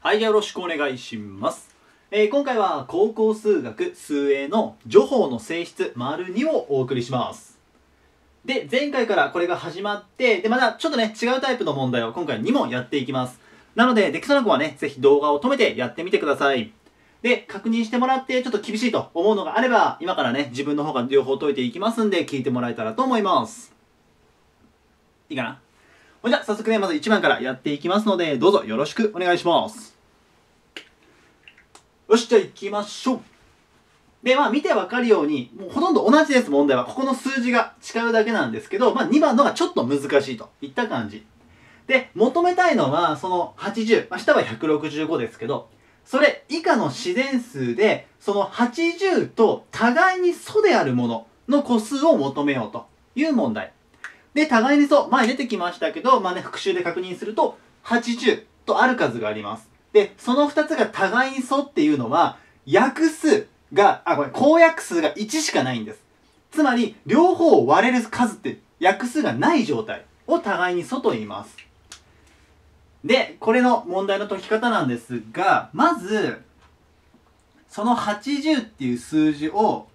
はい、よろしくお願いします。えー今回は高校数学数 A の除法の性質丸2をお送りします。で、前回からこれが始まって、で、またちょっとね、違うタイプの問題を今回2問やっていきます。なので、できそうな子はね、ぜひ動画を止めてやってみてください。で、確認してもらってちょっと厳しいと思うのがあれば、今からね、自分の方が両方解いていきますんで、聞いてもらえたらと思います。いいかな？じゃ、早速ね、まず1番からやっていきますので、どうぞよろしくお願いします。よし、じゃあ行きましょう。で、まあ見てわかるように、もうほとんど同じです、問題は。ここの数字が違うだけなんですけど、まあ2番のがちょっと難しいといった感じ。で、求めたいのは、その80、まあ下は165ですけど、それ以下の自然数で、その80と互いに素であるものの個数を求めようという問題。で、互いに素、前出てきましたけど、まあね、復習で確認すると、80とある数があります。で、その2つが互いに素っていうのは、約数が、あ、ごめん、公約数が1しかないんです。つまり、両方を割れる数って約数がない状態を互いに素と言います。で、これの問題の解き方なんですが、まず、その80っていう数字を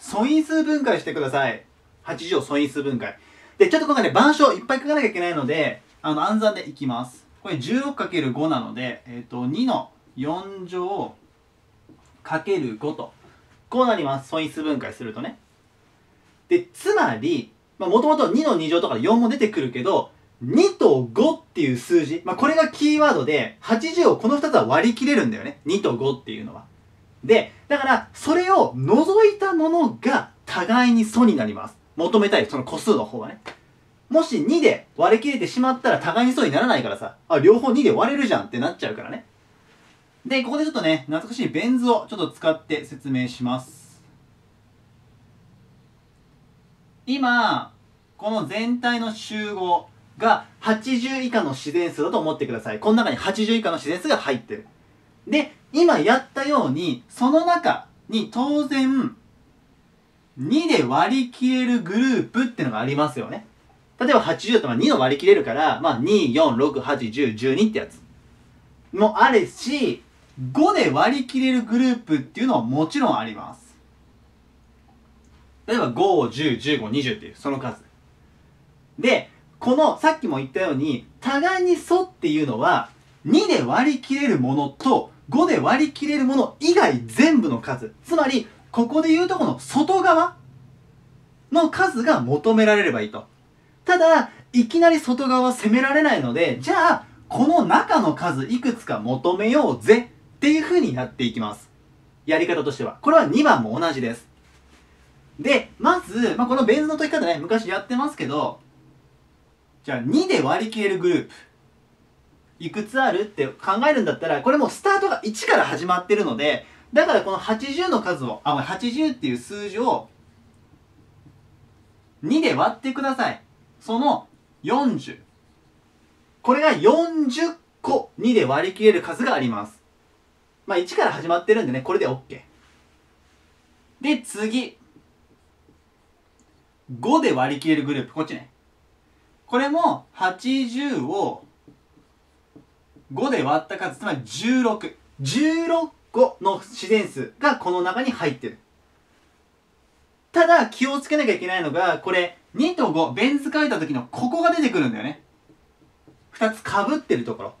素因数分解してください。80を素因数分解。で、ちょっと今回ね、板書いっぱい書かなきゃいけないので、あの、暗算でいきます。これ 16×5 なので、えっ、と、2の4乗かける5と。こうなります。素因数分解するとね。で、つまり、まあ、もともと2の2乗とか4も出てくるけど、2と5っていう数字、まあ、これがキーワードで、80をこの2つは割り切れるんだよね。2と5っていうのは。で、だから、それを除いたものが互いに素になります。求めたい、その個数の方はね。もし2で割り切れてしまったら互いに素にならないからさ、あ、両方2で割れるじゃんってなっちゃうからね。で、ここでちょっとね、懐かしいベン図をちょっと使って説明します。今、この全体の集合が80以下の自然数だと思ってください。この中に80以下の自然数が入ってる。で、今やったように、その中に当然、2で割り切れるグループってのがありますよね。例えば80だとか2の割り切れるから、まあ2、4、6、8、10、12ってやつ。もあるし、5で割り切れるグループっていうのはもちろんあります。例えば5、10、15、20っていうその数。で、このさっきも言ったように、互いに素っていうのは、2で割り切れるものと5で割り切れるもの以外全部の数。つまり、ここで言うとこの外側の数が求められればいいと。ただ、いきなり外側は攻められないので、じゃあ、この中の数いくつか求めようぜっていう風になっていきます。やり方としては。これは2番も同じです。で、まず、まあ、このベン図の解き方ね、昔やってますけど、じゃあ2で割り切れるグループ。いくつあるって考えるんだったら、これもうスタートが1から始まってるので、だからこの80の数を、あ、80っていう数字を2で割ってください。その40。これが40個2で割り切れる数があります。まあ1から始まってるんでね、これで OK。で、次。5で割り切れるグループ、こっちね。これも80を5で割った数、つまり16。16個の自然数がこの中に入ってる。ただ気をつけなきゃいけないのが、これ2と5、ベン図書いた時のここが出てくるんだよね。2つ被ってるところ。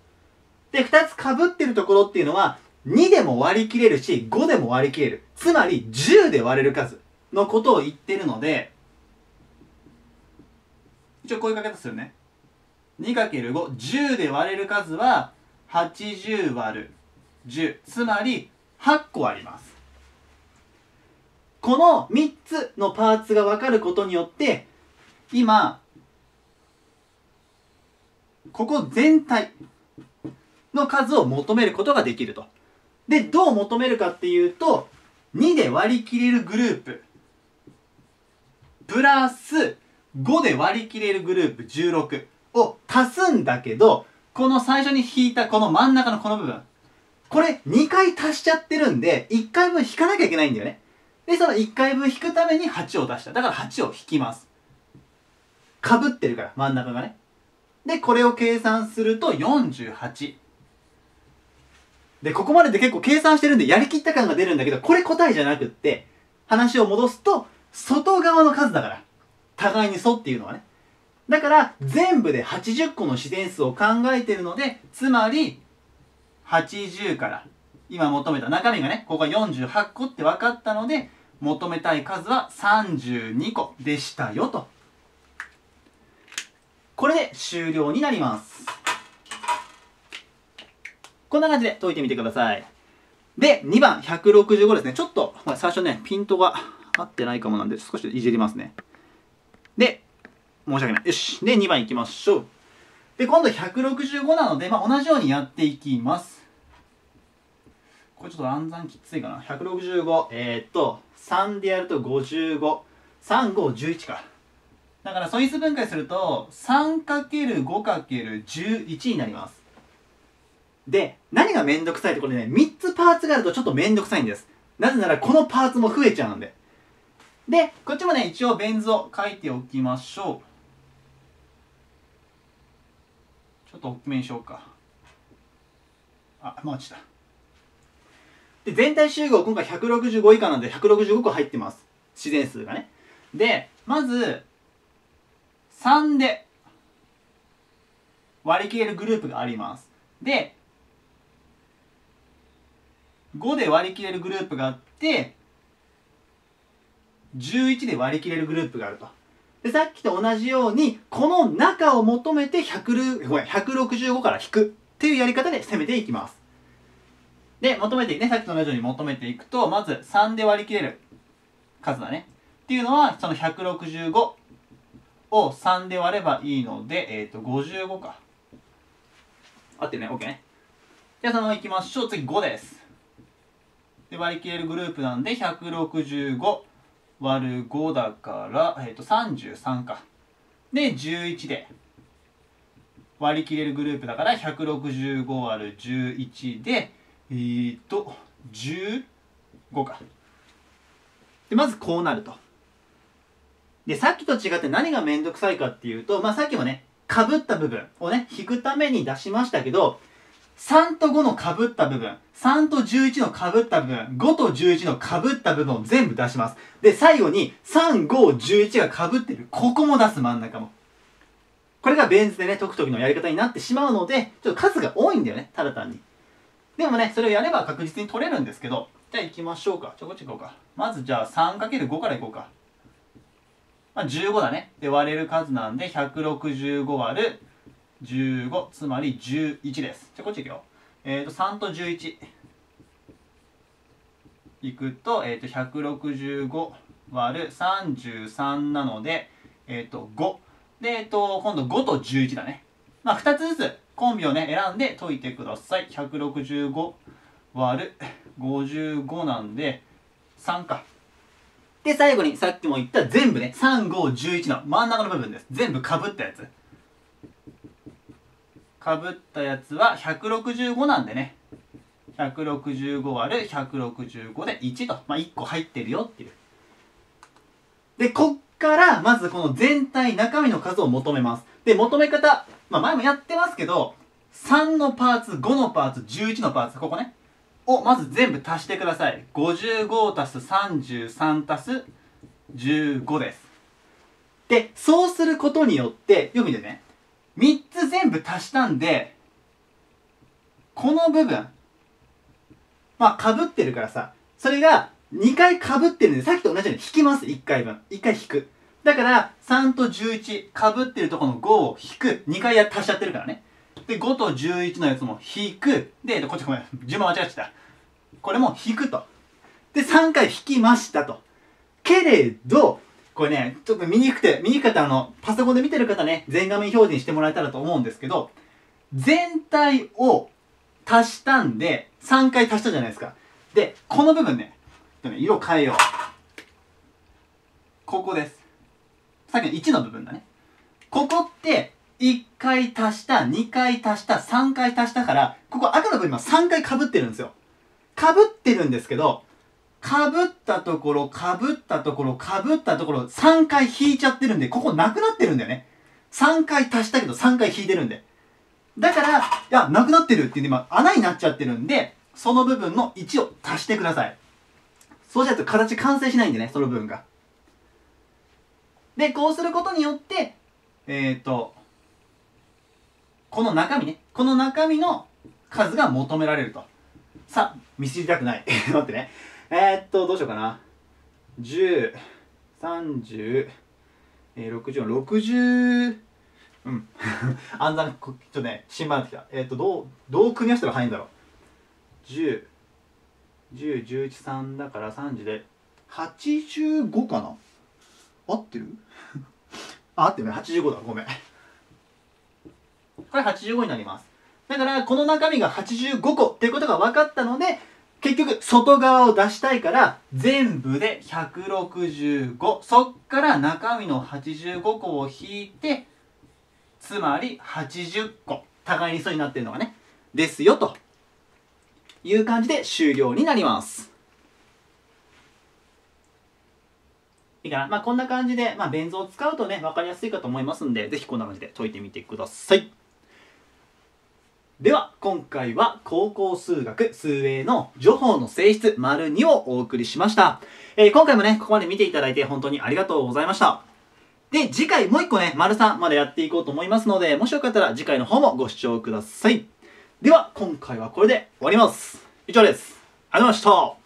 で、2つ被ってるところっていうのは、2でも割り切れるし、5でも割り切れる。つまり10で割れる数のことを言ってるので、一応こういう書き方するね。2×5、10で割れる数は、80割る10。つまり、8個あります。この3つのパーツが分かることによって、今、ここ全体の数を求めることができると。で、どう求めるかっていうと、2で割り切れるグループ、プラス5で割り切れるグループ16を足すんだけど、この最初に引いたこの真ん中のこの部分、これ2回足しちゃってるんで、1回分引かなきゃいけないんだよね。で、その1回分引くために8を出した。だから8を引きます。かぶってるから、真ん中がね。で、これを計算すると48。で、ここまでで結構計算してるんでやりきった感が出るんだけど、これ答えじゃなくって、話を戻すと、外側の数だから。互いに素っていうのはね。だから、全部で80個の自然数を考えてるので、つまり、80から、今求めた中身がね、ここが48個って分かったので、求めたい数は32個でしたよと。これで終了になります。こんな感じで解いてみてください。で、2番、165ですね。ちょっと、最初ね、ピントが合ってないかもなんで、少しいじりますね。で、申し訳ない。よし。で、2番いきましょう。で、今度165なので、まあ、同じようにやっていきます。これちょっと暗算きついかな。165、えー、っと、3でやると55、3、5、11か。だから素数分解すると 3×5×11 になります。で、何がめんどくさいってこれね、3つパーツがあるとちょっとめんどくさいんです。なぜならこのパーツも増えちゃうんで。で、こっちもね、一応ベン図を書いておきましょう。ちょっと大きめにしようか。あ、もう落ちた。で、全体集合今回165以下なんで165個入ってます。自然数がね。で、まず、3で割り切れるグループがあります。で、5で割り切れるグループがあって、11で割り切れるグループがあると。で、さっきと同じように、この中を求めて100ごめん165から引くっていうやり方で攻めていきます。で、求めていくね、さっきと同じように求めていくと、まず3で割り切れる数だね。っていうのは、その165を3で割ればいいので、えっ、ー、と、55か。合ってるね、OK ね。じゃあそのままいきましょう。次5です。で、割り切れるグループなんで、165割る5だから、えっ、ー、と、33か。で、11で割り切れるグループだから、165割る11で、えっ、と、15か。で、まずこうなると。で、さっきと違って何がめんどくさいかっていうと、まあ、さっきもね、被った部分をね、引くために出しましたけど、3と5の被った部分、3と11の被った部分、5と11の被った部分を全部出します。で、最後に3、5、11が被ってる。ここも出す真ん中も。これがベン図でね、解く時のやり方になってしまうので、ちょっと数が多いんだよね、ただ単に。でもね、それをやれば確実に取れるんですけど、じゃあ行きましょうか。ちょこっち行こうか。まずじゃあ 3×5 から行こうか。まあ、15だね。で、割れる数なんで、165割る15、つまり11です。じゃあ、こっち行くよ。えっ、ー、と、3と11。いくと、えっ、ー、と、165割る33なので、えっ、ー、と、5。で、えっ、と、今度5と11だね。まあ、2つずつコンビをね、選んで解いてください。165割る55なんで、3か。で、最後にさっきも言った全部ね、3、5、11の真ん中の部分です。全部かぶったやつ。かぶったやつは165なんでね。165割る165で1と。まあ、1個入ってるよっていう。で、こっから、まずこの全体、中身の数を求めます。で、求め方、まあ、前もやってますけど、3のパーツ、5のパーツ、11のパーツ、ここね。をまず全部足してください55足す33足す15ですでそうすることによってよく見てね3つ全部足したんでこの部分まあかぶってるからさそれが2回かぶってるんでさっきと同じように引きます1回分1回引くだから3と11かぶってるとこの5を引く2回や足しちゃってるからねで、5と11のやつも引く。で、こっちごめん。順番間違えちゃった。これも引くと。で、3回引きましたと。けれど、これね、ちょっと見にくくて、見にくかったあの、パソコンで見てる方ね、全画面表示にしてもらえたらと思うんですけど、全体を足したんで、3回足したじゃないですか。で、この部分ね、色変えよう。ここです。さっきの1の部分だね。ここって、1回足した、2回足した、3回足したから、ここ赤の部分は3回被ってるんですよ。被ってるんですけど、被ったところ、被ったところ、被ったところ、3回引いちゃってるんで、ここなくなってるんだよね。3回足したけど3回引いてるんで。だから、いや、なくなってるって言って今、穴になっちゃってるんで、その部分の1を足してください。そうしないと形完成しないんでね、その部分が。で、こうすることによって、えっ、ー、と、この中身ね、この中身の数が求められると。さあ、見知りたくない。待ってね。えー、っと、どうしようかな。10、30、えー、60、60、うん。暗算、ちょっとね、心配になってきた。えー、っと、どう、どう組み合わせたら早いんだろう。10、10、11、3だから30で、85かな合ってる？あ、合ってるね。85だ。ごめん。これ85になります。だから、この中身が85個っていうことが分かったので、結局、外側を出したいから、全部で165。そっから中身の85個を引いて、つまり80個。互いにそうになってるのがね。ですよ、という感じで終了になります。いいかなまあ、こんな感じで、まあ、ベン図を使うとね、分かりやすいかと思いますんで、ぜひこんな感じで解いてみてください。では今回は高校数学数 A の情報の性質丸2をお送りしました、えー、今回もねここまで見ていただいて本当にありがとうございました。で次回もう一個ね丸3までやっていこうと思いますのでもしよかったら次回の方もご視聴ください。では今回はこれで終わります。以上です。ありがとうございました。